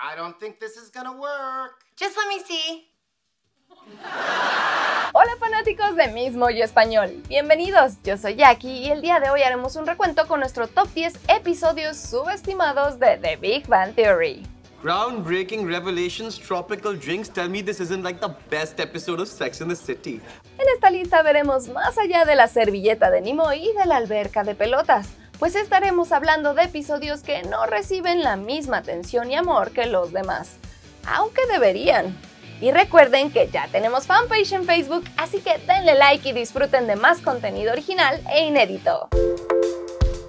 I don't think this is gonna work. Just let me see. Hola fanáticos de Mismo y Español, bienvenidos, yo soy Jackie y el día de hoy haremos un recuento con nuestro top 10 episodios subestimados de The Big Bang Theory. Groundbreaking revelations, tropical drinks. Tell me this isn't like the best episode of Sex in the City. En esta lista veremos más allá de la servilleta de Nimoy y de la alberca de pelotas, pues estaremos hablando de episodios que no reciben la misma atención y amor que los demás, aunque deberían. Y recuerden que ya tenemos fanpage en Facebook, así que denle like y disfruten de más contenido original e inédito.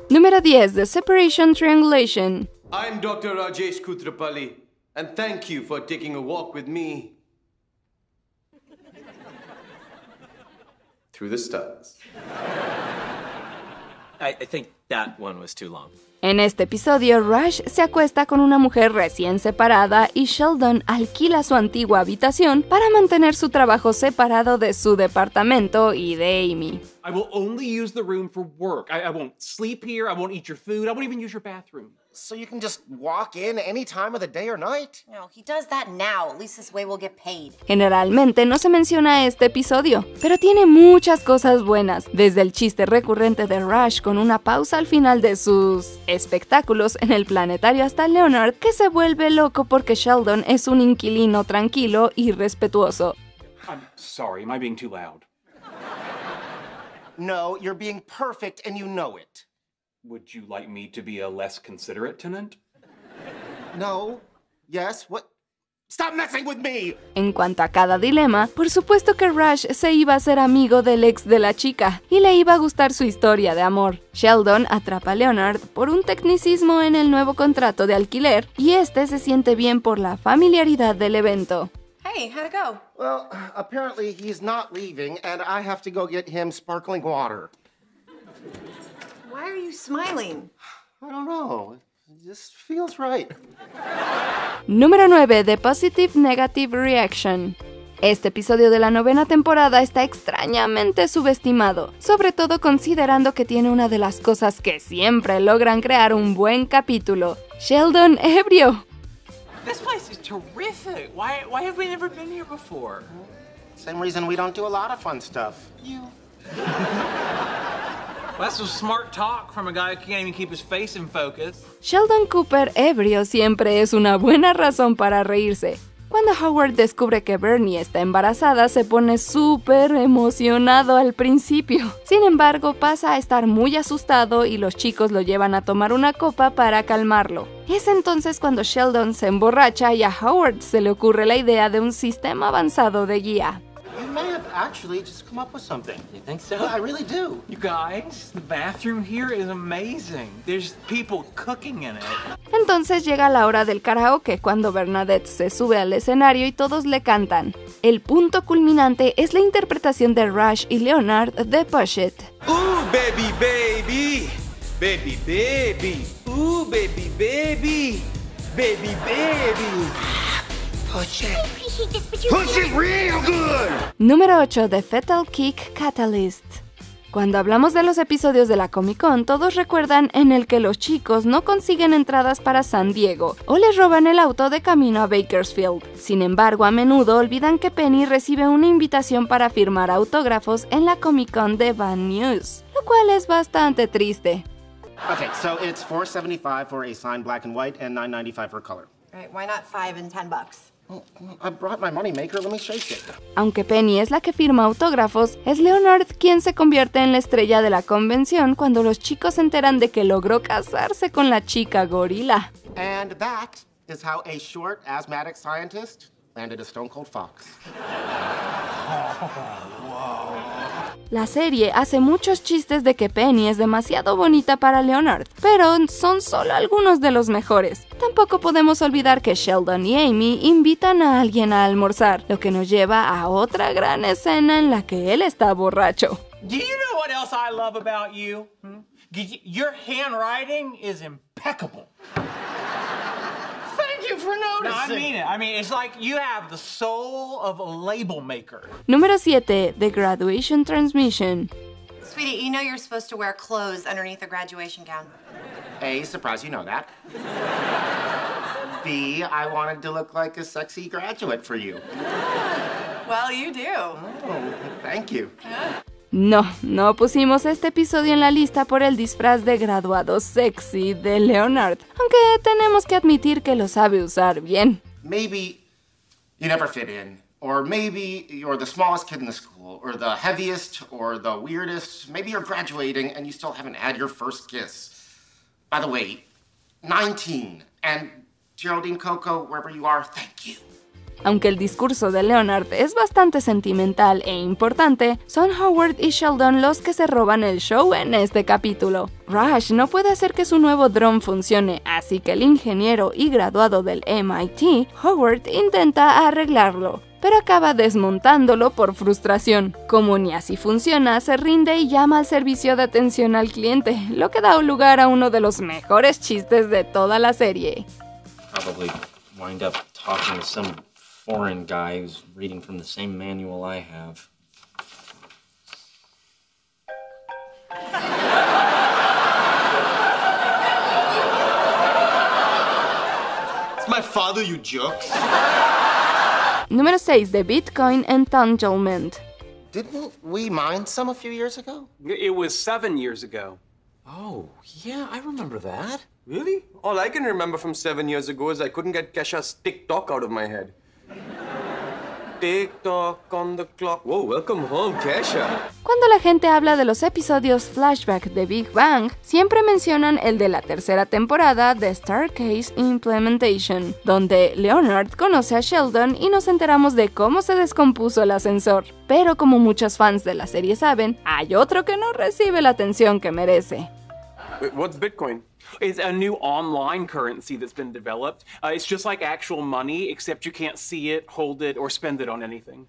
Número 10 The Separation Triangulation. I'm Dr. Rajesh Kutrapalli, and thank you for taking a walk with me through the stars. En este episodio, Rush se acuesta con una mujer recién separada y Sheldon alquila su antigua habitación para mantener su trabajo separado de su departamento y de Amy. I will only use the room for work. I, I won't sleep here. I won't eat your food. I won't even use your bathroom. So you can just walk in any time of the day or night? No, he does that now. At least this way we'll get paid. Generalmente no se menciona este episodio, pero tiene muchas cosas buenas, desde el chiste recurrente de Rush con una pausa al final de sus espectáculos en el planetario hasta Leonard que se vuelve loco porque Sheldon es un inquilino tranquilo y respetuoso. I'm sorry. Am I being too loud? No, you're being perfect and you know it. Would you like me to be a less considerate tenant? No. Yes, what? Stop messing with me! En cuanto a cada dilema, por supuesto que Rush se iba a ser amigo del ex de la chica y le iba a gustar su historia de amor. Sheldon atrapa a Leonard por un tecnicismo en el nuevo contrato de alquiler y este se siente bien por la familiaridad del evento. Hey, how'd it go? Well, apparently he's not leaving, and I have to go get him sparkling water. Why are you smiling? I don't know. It just feels right. Número 9 The Positive Negative Reaction. Este episodio de la novena temporada está extrañamente subestimado, sobre todo considerando que tiene una de las cosas que siempre logran crear un buen capítulo, Sheldon ebrio. This place is terrific. Why, why have we never been here before? Same reason we don't do a lot of fun stuff. You. Well, that's some smart talk from a guy who can't even keep his face in focus. Sheldon Cooper ebrio siempre es una buena razón para reírse. Cuando Howard descubre que Bernie está embarazada, se pone súper emocionado al principio. Sin embargo, pasa a estar muy asustado y los chicos lo llevan a tomar una copa para calmarlo. Es entonces cuando Sheldon se emborracha y a Howard se le ocurre la idea de un sistema avanzado de guía. May have actually just come up with something. You think so? I really do. You guys, the bathroom here is amazing. There's people cooking in it. Entonces llega la hora del karaoke, cuando Bernadette se sube al escenario y todos le cantan. El punto culminante es la interpretación de Rush y Leonard de Push It. Ooh, baby, baby. Baby, baby. Ooh, baby, baby. Baby, baby. Push it. Número 8 The Fetal Kick Catalyst. Cuando hablamos de los episodios de la Comic Con, todos recuerdan en el que los chicos no consiguen entradas para San Diego o les roban el auto de camino a Bakersfield. Sin embargo, a menudo olvidan que Penny recibe una invitación para firmar autógrafos en la Comic Con de Van News, lo cual es bastante triste. Okay, so it's 475 for a signed black and white and 995 for color. All right, why not five and ten bucks? I brought my moneymaker. Let me shake it. Aunque Penny es la que firma autógrafos, es Leonard quien se convierte en la estrella de la convención cuando los chicos se enteran de que logró casarse con la chica gorila. And that is how a short asthmatic scientist landed a stone cold fox. La serie hace muchos chistes de que Penny es demasiado bonita para Leonard, pero son solo algunos de los mejores. Tampoco podemos olvidar que Sheldon y Amy invitan a alguien a almorzar, lo que nos lleva a otra gran escena en la que él está borracho. Do you know what else I love about you? Hmm? Your handwriting is impeccable. Thank you for No, I mean it. I mean, it's like you have the soul of a label maker. Número 7. The Graduation Transmission. Sweetie, you know you're supposed to wear clothes underneath a graduation gown. A, surprised you know that. B, I wanted to look like a sexy graduate for you. Well, you do. Oh, thank you. No, no pusimos este episodio en la lista por el disfraz de graduado sexy de Leonard, aunque tenemos que admitir que lo sabe usar bien. Maybe you never fit in, or maybe you're the smallest kid in the school, or the heaviest, or the weirdest. Maybe you're graduating and you still haven't had your first kiss. By the way, 19. And Geraldine Coco, wherever you are, thank you. Aunque el discurso de Leonard es bastante sentimental e importante, son Howard y Sheldon los que se roban el show en este capítulo. Rush no puede hacer que su nuevo dron funcione, así que el ingeniero y graduado del MIT, Howard, intenta arreglarlo, pero acaba desmontándolo por frustración. Como ni así funciona, se rinde y llama al servicio de atención al cliente, lo que da lugar a uno de los mejores chistes de toda la serie. Foreign guy who's reading from the same manual I have. It's my father, you jerks. Número 6 de Bitcoin Entanglement. Didn't we mine some a few years ago? It was seven years ago. Oh, yeah, I remember that. Really? All I can remember from seven years ago is I couldn't get Kesha's TikTok out of my head. TikTok on the clock. Whoa, welcome home, Kesha. Cuando la gente habla de los episodios flashback de Big Bang, siempre mencionan el de la tercera temporada de Starcase Implementation, donde Leonard conoce a Sheldon y nos enteramos de cómo se descompuso el ascensor. Pero como muchos fans de la serie saben, hay otro que no recibe la atención que merece. Wait, what's Bitcoin? It's a new online currency that's been developed. Uh, it's just like actual money, except you can't see it, hold it, or spend it on anything.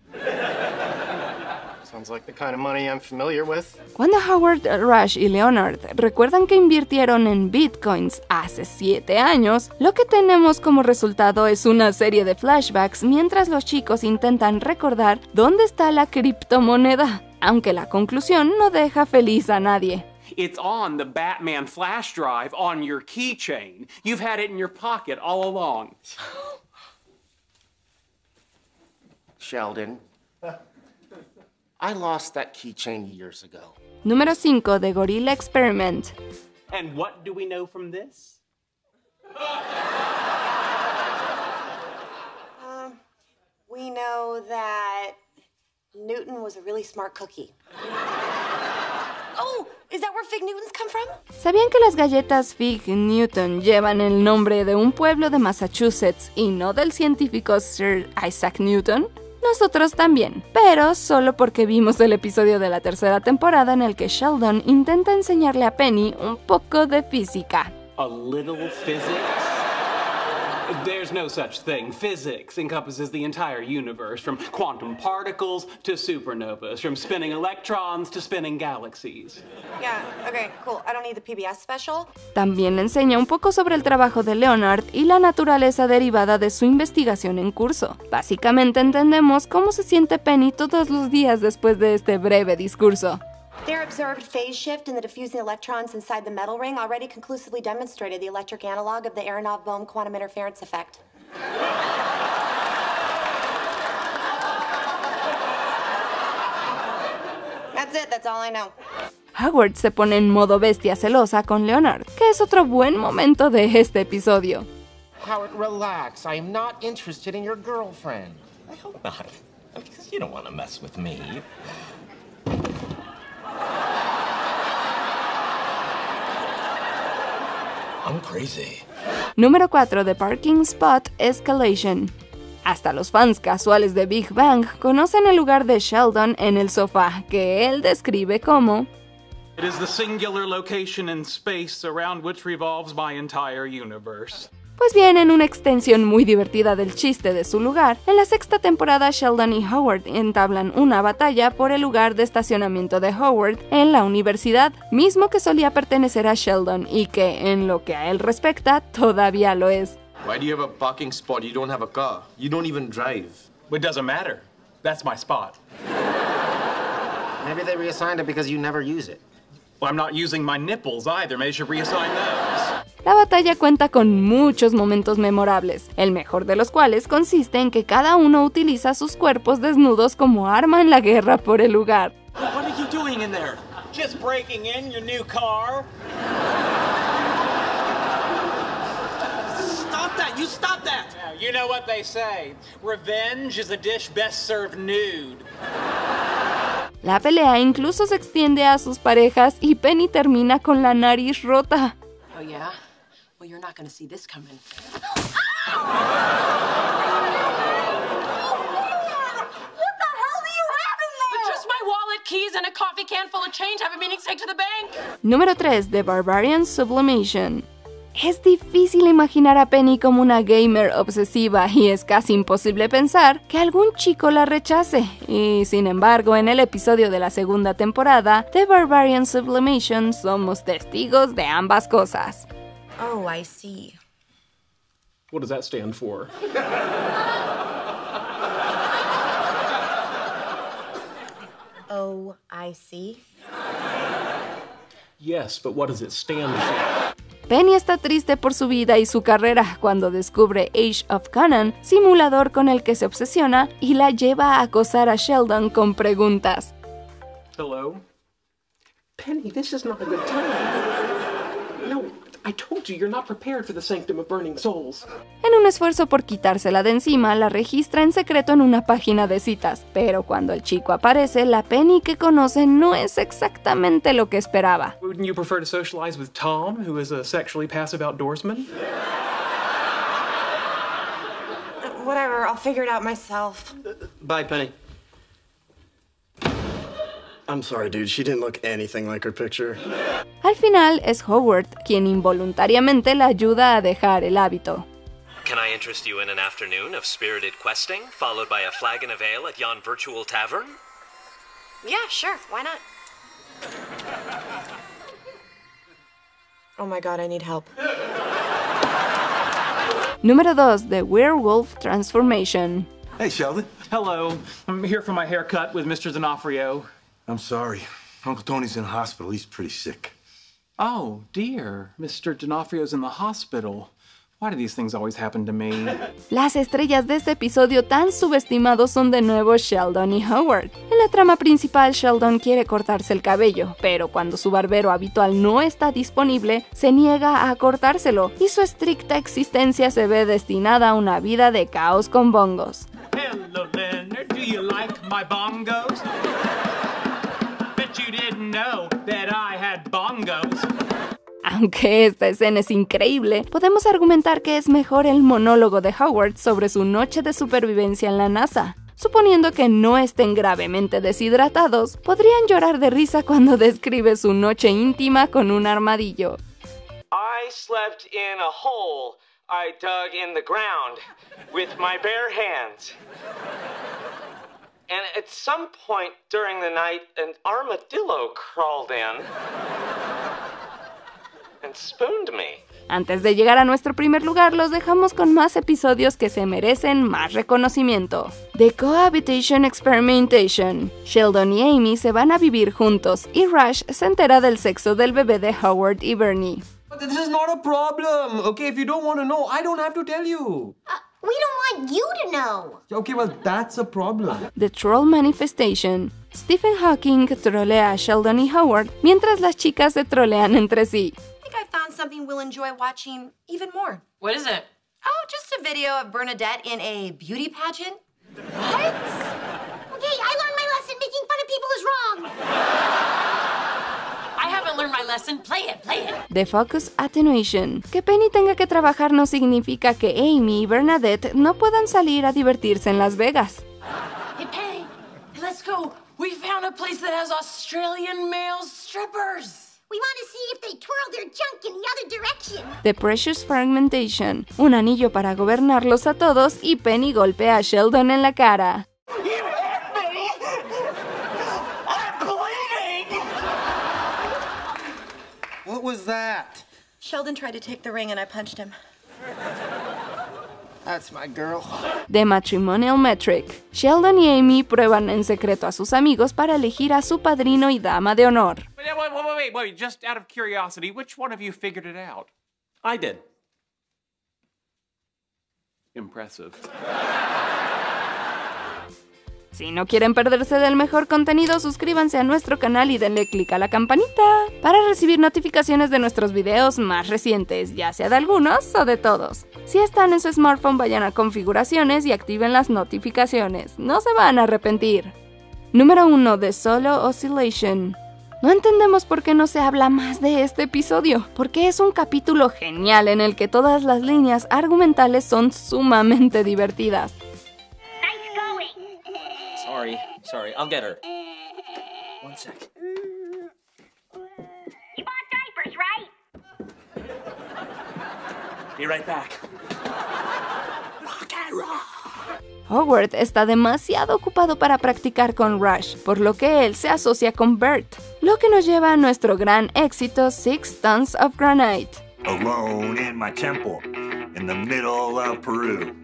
Sounds like the kind of money I'm familiar with. Cuando Howard, Rush y Leonard recuerdan que invirtieron en bitcoins hace 7 años, lo que tenemos como resultado es una serie de flashbacks mientras los chicos intentan recordar dónde está la criptomoneda, aunque la conclusión no deja feliz a nadie. It's on the Batman flash drive on your keychain. You've had it in your pocket all along. Sheldon, I lost that keychain years ago. Número 5 de Gorilla Experiment. And what do we know from this? Um, we know that Newton was a really smart cookie. oh, is that where Fig Newtons come from? ¿Sabían que las galletas Fig Newton llevan el nombre de un pueblo de Massachusetts y no del científico Sir Isaac Newton? Nosotros también, pero solo porque vimos el episodio de la tercera temporada en el que Sheldon intenta enseñarle a Penny un poco de física. A little physics? There's no such thing. Physics encompasses the entire universe, from quantum particles to supernovas, from spinning electrons to spinning galaxies. Yeah, okay, cool. I don't need the PBS special. También enseña un poco sobre el trabajo de Leonard y la naturaleza derivada de su investigación en curso. Básicamente entendemos cómo se siente Penny todos los días después de este breve discurso. Their observed phase shift in the diffusing electrons inside the metal ring already conclusively demonstrated the electric analog of the Aronoff-Bohm quantum interference effect. That's it, that's all I know. Howard se pone en modo bestia celosa con Leonard, que es otro buen momento de este episodio. Howard, relax. I am not interested in your girlfriend. I hope not. Because you don't want to mess with me. I'm crazy. Número 4 de Parking Spot Escalation. Hasta los fans casuales de Big Bang conocen el lugar de Sheldon en el sofá, que él describe como It is the singular location in space around which revolves my entire universe. Pues bien, en una extensión muy divertida del chiste de su lugar, en la sexta temporada Sheldon y Howard entablan una batalla por el lugar de estacionamiento de Howard en la universidad, mismo que solía pertenecer a Sheldon y que, en lo que a él respecta, todavía lo es. Why do you have a parking spot? You don't have a car. You don't even drive. It doesn't matter. That's my spot. Maybe they reassigned it because you never use it. Well, I'm not using my nipples either. Maybe you should reassign those. La batalla cuenta con muchos momentos memorables, el mejor de los cuales consiste en que cada uno utiliza sus cuerpos desnudos como arma en la guerra por el lugar. What are you doing in there? Just breaking in your new car. Stop that! You stop that! Now, you know what they say revenge is a dish best served nude. La pelea incluso se extiende a sus parejas y Penny termina con la nariz rota. Oh, yeah? Well, you're not gonna see this coming. What the hell do you have in there? Just my wallet, keys, and a coffee can full of change I've been meaning to take to the bank. Número 3. The Barbarian Sublimation. Es difícil imaginar a Penny como una gamer obsesiva y es casi imposible pensar que algún chico la rechace. Y sin embargo, en el episodio de la segunda temporada, The Barbarian Sublimation, somos testigos de ambas cosas. Oh, I see. What does that stand for? Oh, I see. Yes, but what does it stand for? Penny está triste por su vida y su carrera cuando descubre Age of Conan, simulador con el que se obsesiona, y la lleva a acosar a Sheldon con preguntas. Hello? Penny, this is not a good time. No, I told you you're not prepared for the sanctum of burning souls. En un esfuerzo por quitársela de encima, la registra en secreto en una página de citas, pero cuando el chico aparece, la Penny que conoce no es exactamente lo que esperaba. Wouldn't you prefer to socialize with Tom, who is a sexually passive outdoorsman? Whatever, I'll figure it out myself. Bye, Penny. I'm sorry, dude. She didn't look anything like her picture. Al final es Howard quien involuntariamente la ayuda a dejar el hábito. Can I interest you in an afternoon of spirited questing, followed by a flagon of ale at yon virtual tavern? Yeah, sure. Why not? Oh my god, I need help. Número 2. The Werewolf Transformation. Hey, Sheldon. Hello, I'm here for my haircut with Mr. D'Onofrio. I'm sorry. Uncle Tony's in the hospital. He's pretty sick. Oh, dear. Mr. D'Onofrio's in the hospital. Why do these things always happen to me? Las estrellas de este episodio tan subestimados son de nuevo Sheldon y Howard. En la trama principal, Sheldon quiere cortarse el cabello, pero cuando su barbero habitual no está disponible, se niega a cortárselo y su estricta existencia se ve destinada a una vida de caos con bongos. Hello, Leonard. Do you like my bongos? Know that I had bongos. Aunque esta escena es increíble, podemos argumentar que es mejor el monólogo de Howard sobre su noche de supervivencia en la NASA. Suponiendo que no estén gravemente deshidratados, podrían llorar de risa cuando describe su noche íntima con un armadillo. I slept in a hole I dug in the ground with my bare hands. And at some point during the night, an armadillo crawled in and spooned me. Antes de llegar a nuestro primer lugar, los dejamos con más episodios que se merecen más reconocimiento. The Cohabitation Experimentation. Sheldon y Amy se van a vivir juntos y Rush se entera del sexo del bebé de Howard y Bernie. But this is not a problem. Okay, if you don't want to know, I don't have to tell you. We don't want you to know. Okay, well, that's a problem. The Troll Manifestation. Stephen Hawking trolea a Sheldon y Howard mientras las chicas se trolean entre sí. I think I found something we'll enjoy watching even more. What is it? Oh, just a video of Bernadette in a beauty pageant. What? Okay, I learned my lesson. Making fun of people is wrong. The Focus Attenuation. Que Penny tenga que trabajar no significa que Amy y Bernadette no puedan salir a divertirse en Las Vegas. Hey, Penny, let's go. We found a place that has Australian male strippers. We want to see if they twirl their junk in the other direction. The Precious Fragmentation. Un anillo para gobernarlos a todos y Penny golpea a Sheldon en la cara. What was that? Sheldon tried to take the ring and I punched him. That's my girl. The Matrimonial Metric. Sheldon y Amy prueban en secreto a sus amigos para elegir a su padrino y dama de honor. Wait, wait, wait, wait, wait, wait. Just out of curiosity, which one of you figured it out? I did. Impressive. Si no quieren perderse del mejor contenido, suscríbanse a nuestro canal y denle click a la campanita para recibir notificaciones de nuestros videos más recientes, ya sea de algunos o de todos. Si están en su smartphone, vayan a configuraciones y activen las notificaciones. No se van a arrepentir. Número 1 de Solo Oscillation. No entendemos por qué no se habla más de este episodio, porque es un capítulo genial en el que todas las líneas argumentales son sumamente divertidas. Sorry, sorry. I'll get her. One sec. You bought diapers, right? Be right back. Howard está demasiado ocupado para practicar con Rush, por lo que él se asocia con Bert, lo que nos lleva a nuestro gran éxito Six Tons of Granite. alone in my temple in the middle of Peru.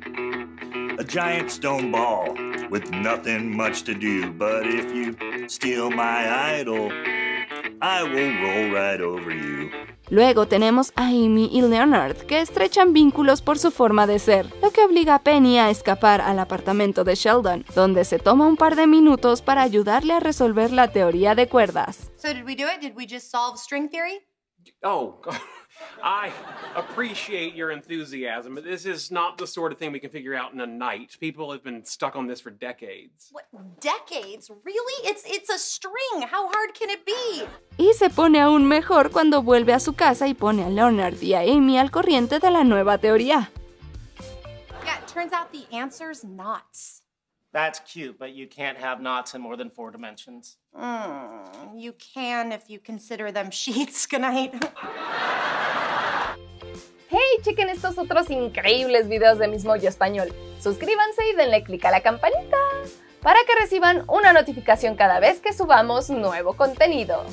A giant stone ball with nothing much to do, but if you steal my idol, I will roll right over you. Luego tenemos a Amy y Leonard, que estrechan vínculos por su forma de ser, lo que obliga a Penny a escapar al apartamento de Sheldon, donde se toma un par de minutos para ayudarle a resolver la teoría de cuerdas. So did we do it? Did we just solve string theory? Oh, I appreciate your enthusiasm, but this is not the sort of thing we can figure out in a night. People have been stuck on this for decades. What, decades? Really? It's it's a string. How hard can it be? Y se pone aún mejor cuando vuelve a su casa y pone a Leonard y a Amy al corriente de la nueva teoría. Yeah, it turns out the answer's knots. That's cute, but you can't have knots in more than four dimensions. Mm, you can if you consider them sheets. Good night. Chequen estos otros increíbles videos de Mismo Yo Español. Suscríbanse y denle click a la campanita para que reciban una notificación cada vez que subamos nuevo contenido.